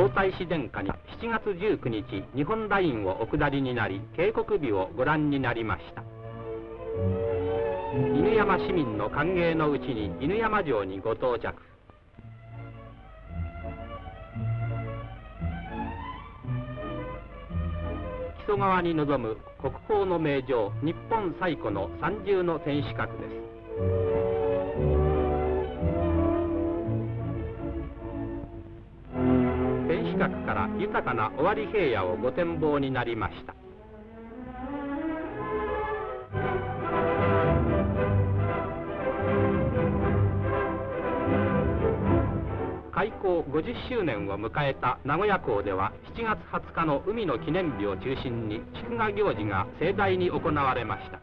皇太子殿下に7月19日日本ラインをお下りになり渓谷美をご覧になりました。犬山市民の歓迎のうちに犬山城にご到着。木曽川に臨む国宝の名城日本最古の三重の天守閣です。天守閣から豊かな尾張平野をご展望になりました。開港50周年を迎えた名古屋港では7月20日の海の記念日を中心に祝賀行事が盛大に行われました。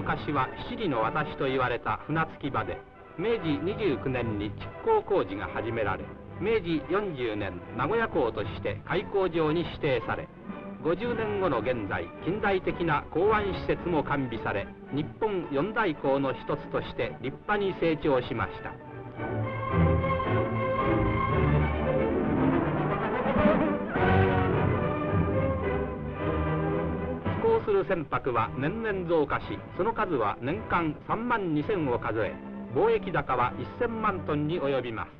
昔は七里の私と言われた船着き場で明治29年に築港工事が始められ明治40年名古屋港として開港場に指定され50年後の現在近代的な港湾施設も完備され日本四大港の一つとして立派に成長しました。する船舶は年々増加しその数は年間3万2000を数え貿易高は1000万トンに及びます。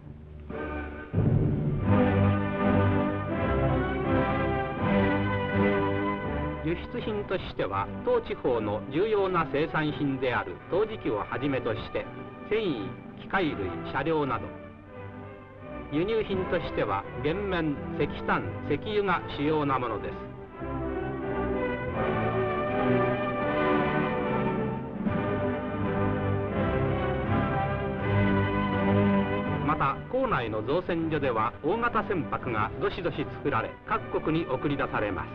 輸出品としては当地方の重要な生産品である陶磁器をはじめとして繊維機械類車両など輸入品としては原面石炭石油が主要なものです。た港内の造船所では大型船舶がどしどし作られ各国に送り出されます。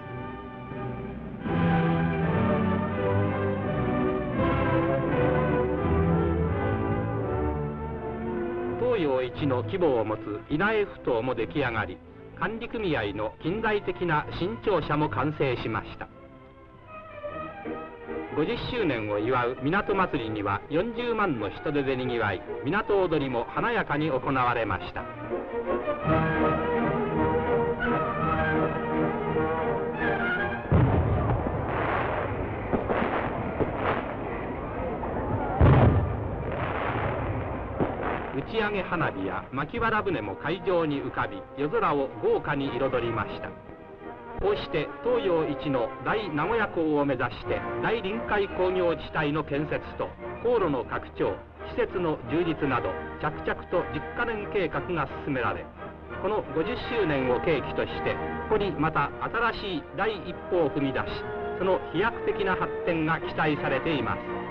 東洋一の規模を持つ稲江埠頭も出来上がり管理組合の近代的な新庁舎も完成しました。50周年を祝う港祭りには40万の人手でにぎわい港踊りも華やかに行われました。打ち上げ花火や巻原船も海上に浮かび夜空を豪華に彩りました。こうして東洋一の大名古屋港を目指して大臨海工業地帯の建設と航路の拡張施設の充実など着々と10カ年計画が進められこの50周年を契機としてここにまた新しい第一歩を踏み出しその飛躍的な発展が期待されています。